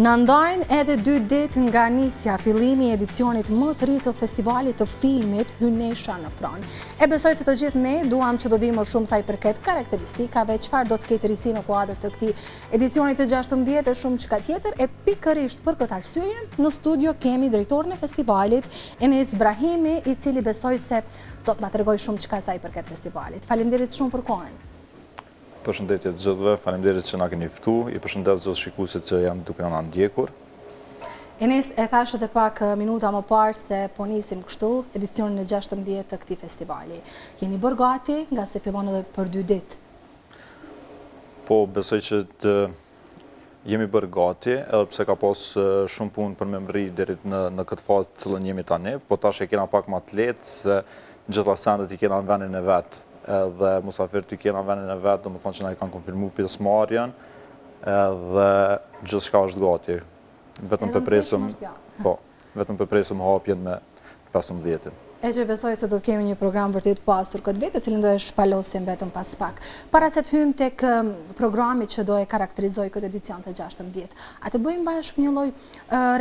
Na ndajnë edhe dy ditë nga nisja, fillimi i edicionit më të ri të festivalit të filmit Hynesha në Fron. E besoj se të gjithë ne duham që të dimë shumë sa i përket karakteristikave, çfarë do të ketë risi në kuadër të këtij edicioni të 16 e shumë çka tjetër, e pikërisht për këtë arsye, në studio kemi drejtorin e festivalit, Enis Brahimi, i cili besoj se Do të na tregojë shumë çka sa i përket festivalit. Faleminderit shumë për kohën! Përshëndetje të gjithëve, faleminderit që na keni ftu, i përshëndes gjithë shikuesit që janë duke na ndjekur. Enis, e thashë edhe pak minuta më parë se po nisim kështu edicionin e gjashtëmbëdhjetë të këtij festivali. Jeni bërë gati, ngase fillon edhe për dy ditë? Po, besoj që Jemi bërë gati, edhe pse ka pas shumë punë për me mri deri në këtë fazë të cilën jemi tani, po tash e kena pak ma të lehtë se gjitha sendet i kena në venin e vet, edhe musafirët i kena në venin e vet, domethënë që na i kanë konfirmu pjesëmarrjen, edhe gjithçka është gati. Vetëm të presim... Po. Vetëm po presim hapjen me pesëmbëdhjetin. E që besoj se do të kemi një program vërtet të pasur këtë vit, të cilin do e shpalosim vetëm pas pak. Para se të hyjmë tek programi që do e karakterizojë këtë edicion të gjashtëmbëdhjetë, a të bëjmë bashkë një lloj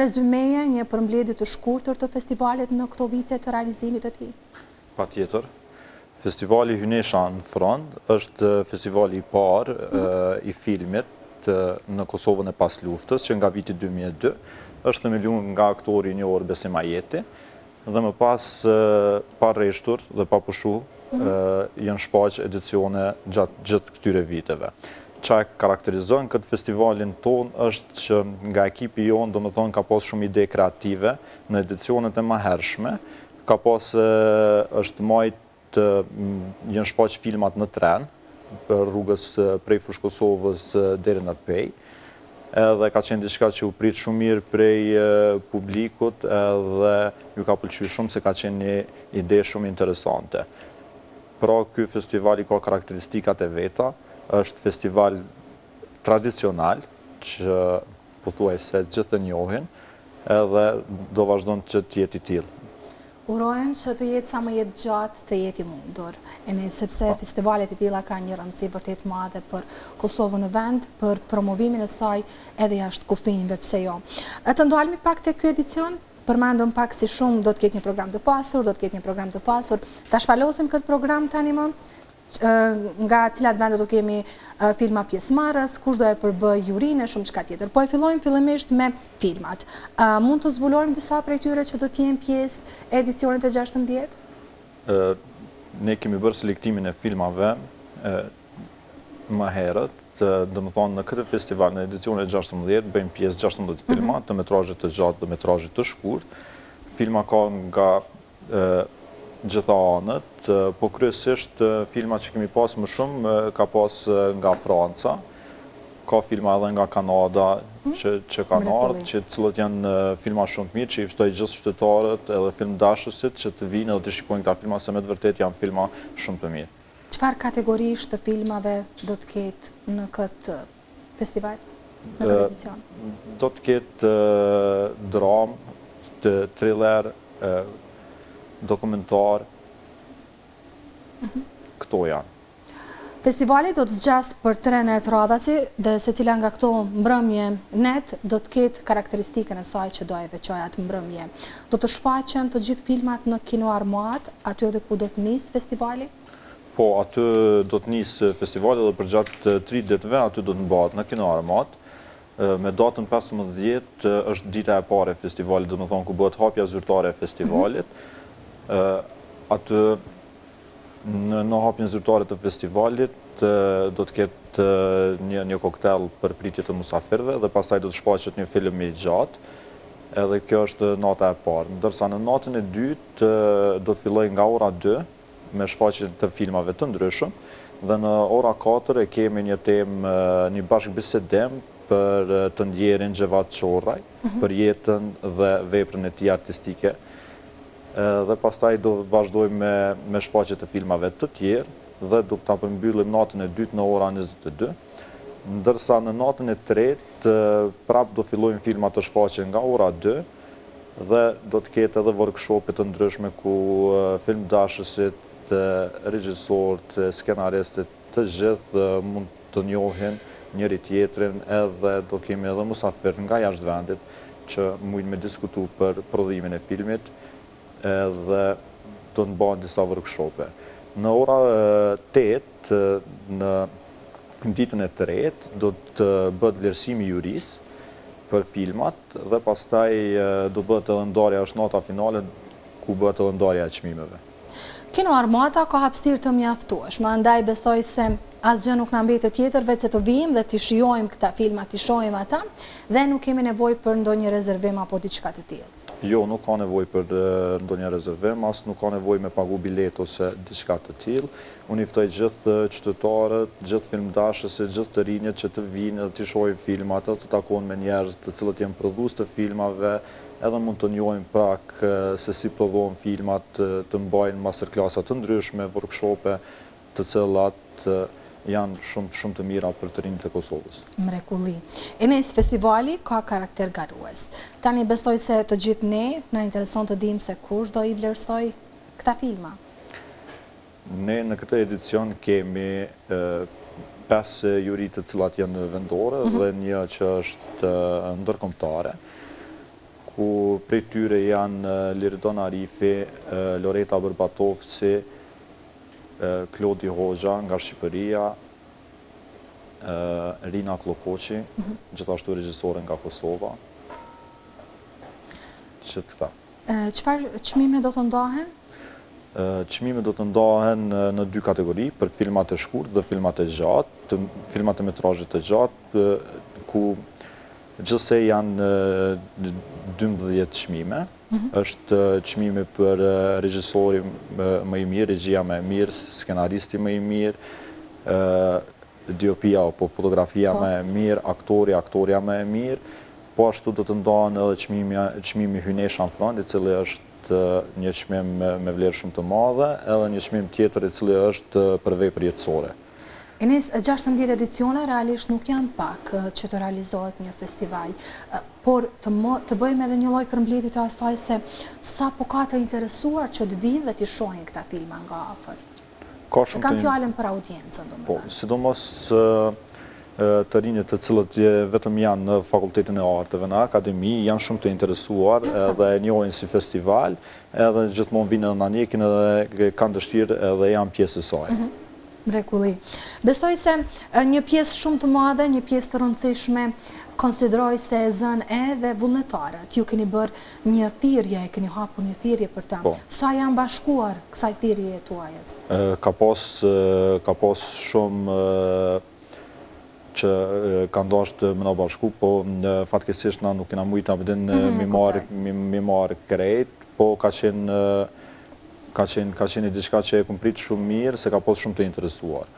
rezumeje, një përmbledhje të shkurtër të festivalit në këto vite të realizimit të tij? Patjetër. Festivali Hynesha në Fron është festivali i parë i filmit në Kosovën e pasluftës, që nga viti dy mijë e dy. Është themeluar nga aktori i njohur Besim Ajeti dhe më pas pa rreshtur dhe pa pushu janë shpaq edicione gjatë gjithë këtyre viteve. Ça e karakterizon këtë festivalin tonë është që nga ekipi jonë domethënë ka pas shumë ide kreative në edicionet e mëhershme, Ka pas, është majtë, janë shpaq filmat në tren, rrugës prej Fushë Kosovës deri në Pejë, edhe ka qenë diçka që u prit shumë mirë prej publikut edhe ju ka pëlqy shumë se ka qenë një ide shumë interesante. Pra ky festival i ka karakteristikat e veta, është festival tradicional që Pothuajse gjithë e njohin edhe do vazhdon që të jetë i tillë. Urojmë që të jetë sa më jetëgjatë të jetë i mundur. Enis, sepse festivalet e tilla kanë një rëndësi vërtet të madhe për Kosovën në vend, për promovimin e saj edhe jashtë kufinjve, pse jo. E të ndalemi pak tek ky edicion, përmendëm pak si shumë do të ketë një program të pasur, do të ketë një program të pasur. Ta shpalosim këtë program tani më? nga cilat vende do të kemi filma pjesëmarrës, kush do e përbëjë jurinë e shumë çka tjetër. Po e fillojmë fillimisht me filmat. Mund të zbulojmë disa prej tyre që do të jenë pjesë e edicionit të gjashtëmbëdhjetë? Ne kemi bërë selektimin e filmave më herët, domethënë në këtë festival, në edicionin e gjashtëmbëdhjetë, bëjnë pjesë gjashtëmbëdhjetë filma, të metrazhit të gjatë dhe metrazhit të shkurtë. Filma ka nga gjitha anët, po kryesisht filmat që kemi pas më shumë ka pas nga Franca, ka filma edhe nga Kanada që që kanë ardhur, që të cilët janë filma shumë të mirë, që i ftoj gjithë qytetarët edhe filmdashësit që të vijnë edhe të shikojnë këta filma se me të vërtetë janë filma shumë të mirë. Çfarë kategorish të filmave do të ketë në këtë festival, në këtë edicion? Do të ketë dramë, thriller, dokumentar, këto janë. Festivali do të zgjasë për tre net radhasi dhe secila nga këto mbrëmje net do të ketë karakteristikën e saj që do e veçojë atë mbrëmje. Do të shfaqen të gjithë filmat në Kino Armatë, aty edhe ku do të nisë festivali? Po, aty do të nisë festivali dhe përgjatë tri ditëve aty do të mbahet në Kino Armatë. Me datën pesëmbëdhjetë është dita e parë e festivalit, domethënë ku bëhet hapja zyrtare e festivalit. Aty në hapjen zyrtare të festivalit do të ketë një një koktel për pritje të musafirëve dhe pastaj do të shfaqet një film i gjatë. Edhe kjo është nata e parë. Ndërsa në natën e dytë do të fillojë nga ora dy me shfaqje të filmave të ndryshëm dhe në ora katër e kemi një temë një bashkëbisedim për të ndjerin Xhevat Qorraj për jetën dhe veprën e tij artistike dhe pastaj do vazhdojmë me shfaqje të filmave të tjerë dhe do ta përmbyllim natën e dytë në ora njëzet e dy ndërsa në natën e tretë prapë do fillojnë filmat të shfaqen nga ora dy dhe do të ketë edhe workshope të ndryshme ku filmdashësit, regjisorët, skenaristët, të gjithë mund të njohin njëri-tjetrin edhe do kemi edhe mysafirë nga jashtë vendit që mujnë me diskutu për prodhimin e filmit edhe do të mbahen disa workshope. Në ora tetë në ditën e tretë do të bëhet vlerësimi i jurisë për filmat. Dhe pastaj do bëhet edhe ndarja, është nata finale ku bëhet edhe ndarja e çmimeve. Kino Armata ka hapësirë të mjaftueshme, andaj besoj se asgjë nuk na mbetet tjetër veçse të vijmë dhe t'i shijojmë këta filma, t'i shohim ata dhe nuk kemi nevojë për ndonjë rezervim apo diçka të tillë. Jo, nuk ka nevojë për ndonjë rezervim, as nuk ka nevojë me pagu biletë ose diçka të tillë. Unë i ftoj gjithë qytetarët, gjithë filmdashësit, gjithë të rinjtë që të vijnë dhe t'i shohin filmat edhe të takohen me njerëz të cilët janë prodhues të filmave edhe mund të njohin pak se si prodhohen filmat, të mbajnë masterklasa të ndryshme, workshope të cilat janë shumë shumë të mira për të rinjtë e Kosovës. Mrekulli. Enes, festivali ka karakter garues. Tani besoj se të gjithë ne na intereson të dimë se kush do i vlerësojë këta filma. Ne në këtë edicion kemi pesë juri të cilat janë vendore mhm. dhe një që është ndërkombëtare ku prej tyre janë Liridon Arifi, Loreta Bërbatovci, Klodi Hoxha nga Shqipëria, Rina Klokoqi, mhm. gjithashtu regjisore nga Kosova, gjithë këta. Çfarë çmime do të ndahen? Çmimet do të ndahen në dy kategori, për filmat e shkurtë dhe filmat e gjatë, filmat e metrazhit të gjatë, ku gjithsej janë dymbëdhjetë çmime. Është çmimi për regjisori më i mirë, regjia më e mirë, skenaristi më i mirë, diopia apo fotografia më e mirë, aktori, aktorja më e mirë, Po ashtu do të ndahen edhe çmimi çmimi Hyjnesha në Fron, i cili është një çmim me vlerë shumë të madhe, edhe një çmim tjetër i cili është për vepër jetësore. Enes, gjashtëmbëdhjetë edicione realisht nuk janë pak që të realizohet një festival, por të bëjmë edhe një lloj përmbledhje të asaj se sa po ka të interesuar që të vijnë dhe t'i shohin këta filma nga afër. ka shumë të... E kam fjalën për audiencën, domethënë. Po, sidomos të rinjtë të cilët vetëm janë në fakultetin e arteve, në akademi, janë shumë të interesuar dhe e njohin si festival, edhe gjithmonë vijnë edhe na ndjekin edhe kanë dëshirë edhe janë pjesë e saj. Mhm. Mrekulli. Besoj se një pjesë shumë të madhe, një pjesë të rëndësishme, konsideroj se e zënë edhe vullnetarët. Ju keni bërë Një thirrje e keni hapur një thirrje për ta. Po. Sa i janë bashkuar kësaj thirrjeje tuaj? Ka pas ka pas shumë që kanë dashtë me na u bashku, po fatkeqësisht na nuk kena mujtë ata vet mi marrë mi marrë krejt, po ka qenë ka qenë ka qenë diçka që e kom pritë shumë mirë se ka pas shumë të interesuar.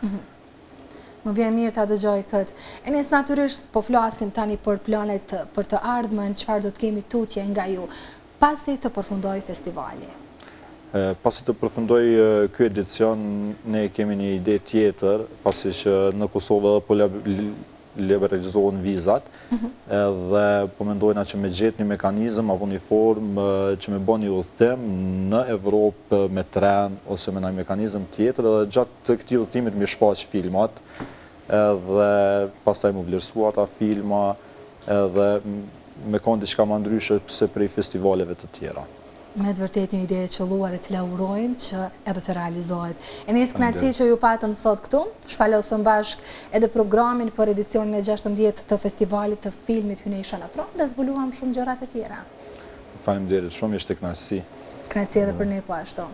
Më vjen mirë ta dëgjoj këtë. Enes natyrisht po flasim tani për planet për të ardhmen, çfarë do të kemi tutje nga ju pasi të përfundojë festivali? Pasi të përfundojë ky edicion ne kemi një ide tjetër, pasi që në Kosovë edhe po liberalizohen vizat, edhe po mendojna që me gjetë një mekanizëm apo një formë që me bo një udhëtim në Evropë me tren ose me naj mekanizëm tjetër edhe gjatë të këtij udhëtimit me i shfaq filmat, edhe pastaj me u vlerësua ata filma, edhe me konë diçka ma ndryshe se prej festivaleve të tjera. Me të vërtetë një ide e qëlluar e cila urojmë që edhe të realizohet. Enis kënaqësi që ju patëm sot këtu, shpalosëm bashkë edhe programin për edicionin e gjashtëmbëdhjetë të Festivalit të Filmit Hyjnesha në Fron dhe zbuluam shumë gjëra të tjera. Faleminderit shumë, ishte kënaqësi. Kënaqësi edhe për ne po ashtu.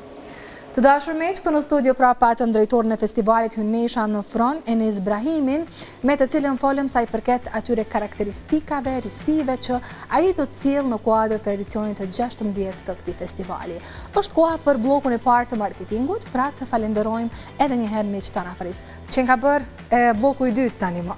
Të dashur miq, këtu në studio pra patëm drejtorin e festivalit Hyjnesha në Fron, Enis Brahimin, me të cilën folëm sa i përket atyre karakteristikave, risive që ai do të sjellë në kuadër të edicionit të 16 të këtij festivali. Është koha për bllokun e parë të marketingut, pra t'i falenderojmë edhe një herë miqtë tanë afaristë. Qenka bërë blloku i dytë tani më.